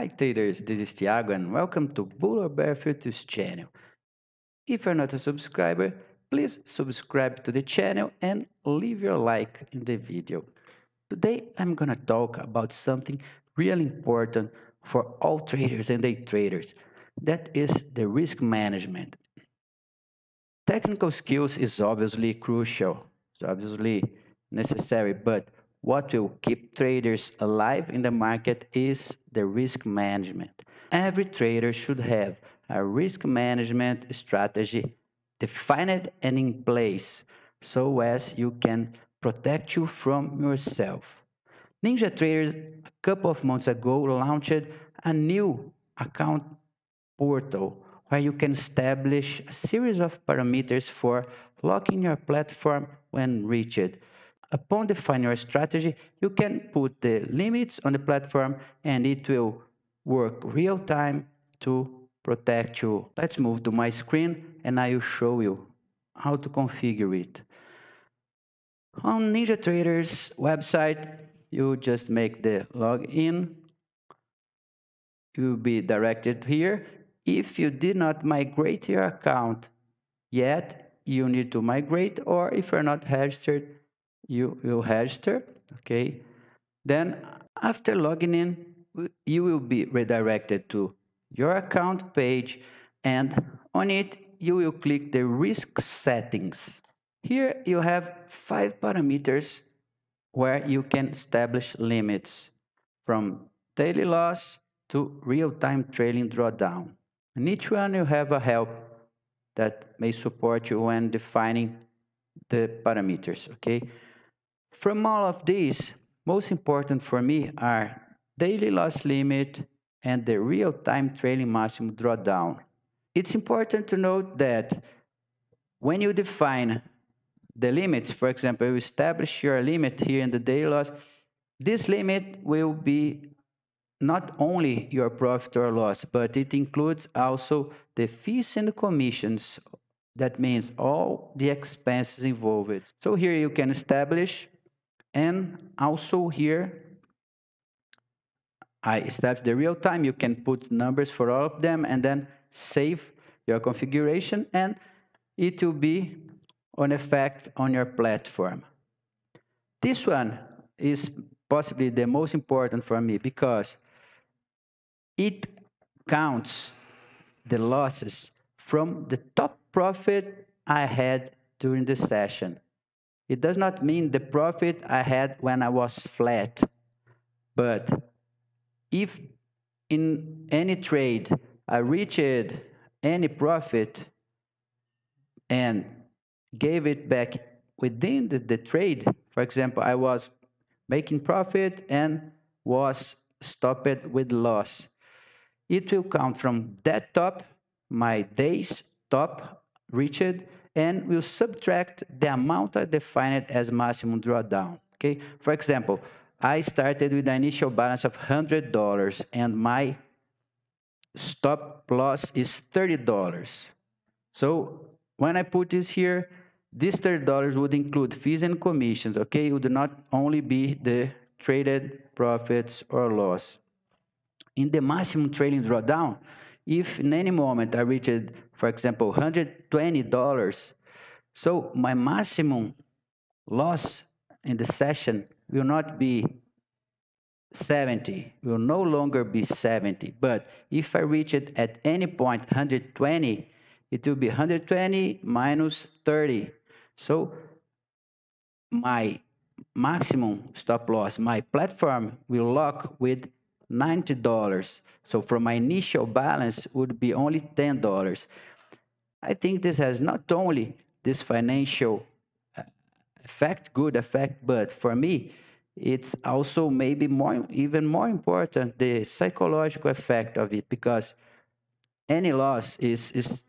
Hi traders, this is Thiago and welcome to Bull or Bear Futures channel. If you're not a subscriber, please subscribe to the channel and leave your like in the video. Today I'm gonna talk about something really important for all traders and day traders. That is the risk management. Technical skills is obviously crucial, it's obviously necessary, but what will keep traders alive in the market is the risk management. Every trader should have a risk management strategy defined and in place so as you can protect you from yourself. NinjaTrader's a couple of months ago launched a new account portal where you can establish a series of parameters for locking your platform when reached upon defining your strategy, you can put the limits on the platform and it will work real time to protect you. Let's move to my screen and I will show you how to configure it. On NinjaTrader's website, you just make the login. You will be directed here. If you did not migrate your account yet, you need to migrate, or if you're not registered, you will register, okay? Then after logging in, you will be redirected to your account page and on it, you will click the risk settings. Here you have five parameters where you can establish limits from daily loss to real-time trailing drawdown. In each one you have a help that may support you when defining the parameters, okay? From all of these, most important for me are daily loss limit and the real-time trailing maximum drawdown. It's important to note that when you define the limits, for example, you establish your limit here in the daily loss, this limit will be not only your profit or loss, but it includes also the fees and commissions. That means all the expenses involved. So here you can establish and also here, I established the real time. You can put numbers for all of them and then save your configuration and it will be on effect on your platform. This one is possibly the most important for me because it counts the losses from the top profit I had during the session. It does not mean the profit I had when I was flat, but if in any trade I reached any profit and gave it back within the, the trade, for example, I was making profit and was stopped with loss. It will count from that top, my day's top reached, and we'll subtract the amount I defined as maximum drawdown. Okay, for example, I started with an initial balance of $100 and my stop loss is $30. So when I put this here, this $30 would include fees and commissions, okay? It would not only be the traded profits or loss. In the maximum trading drawdown, if in any moment I reached for example, $120. So my maximum loss in the session will not be 70, will no longer be 70. But if I reach it at any point 120, it will be 120 minus 30. So my maximum stop loss, my platform will lock with $90. So from my initial balance would be only $10. I think this has not only this financial uh, effect, good effect, but for me, it's also maybe more, even more important, the psychological effect of it, because any loss is, is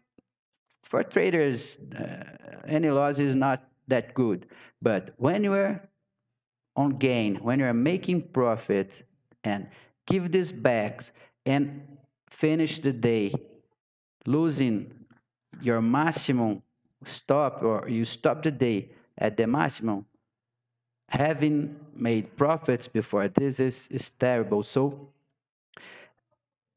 for traders, uh, any loss is not that good. But when you're on gain, when you're making profit and give this back and finish the day losing your maximum stop or you stop the day at the maximum, having made profits before, this is, is terrible. So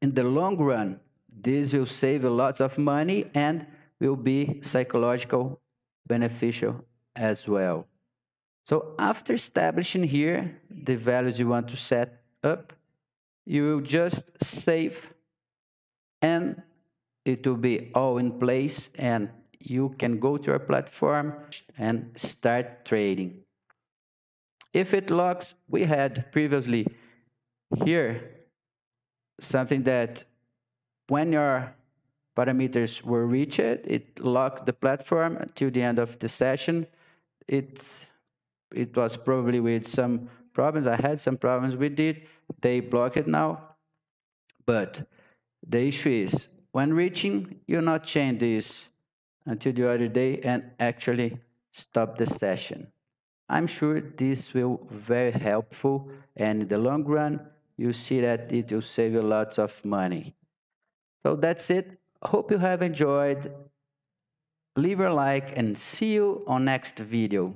in the long run, this will save lots of money and will be psychological beneficial as well. So after establishing here the values you want to set up, you will just save and it will be all in place and you can go to our platform and start trading. If it locks, we had previously here something that when your parameters were reached, it locked the platform until the end of the session. It, it was probably with some problems. I had some problems with it. They block it now. But the issue is when reaching, you not change this until the other day and actually stop the session. I'm sure this will very helpful and in the long run, you see that it will save you lots of money. So that's it. Hope you have enjoyed. Leave a like and see you on next video.